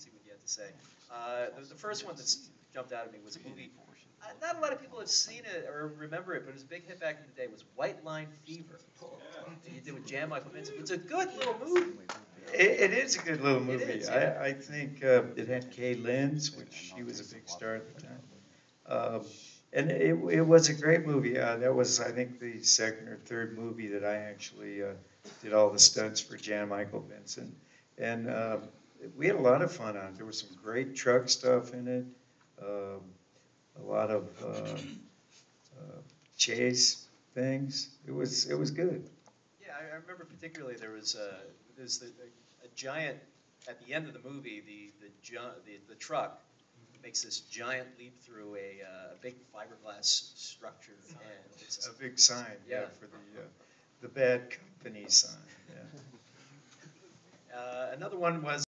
see what you had to say. Uh, the, the first one that jumped out at me was a movie. Uh, not a lot of people have seen it or remember it, but it was a big hit back in the day. Was White Line Fever? that You did with Jan Michael Vincent. It's a good little movie. It, it is a good little movie. is, yeah. I, I think uh, it had Kay Lenz, which she was a big star at the time. Um, and it, it was a great movie. Uh, that was, I think, the second or third movie that I actually uh, did all the stunts for Jan Michael Vincent. And uh, we had a lot of fun on it. There was some great truck stuff in it, um, a lot of uh, uh, chase things. It was, it was good. Yeah, I, I remember particularly there was a there's the, a, a giant at the end of the movie. The the ju- the, the truck makes this giant leap through a, uh, big fiberglass structure, and it's A big sign, yeah, Yeah. for the, uh, the bad company sign, yeah. uh, another one was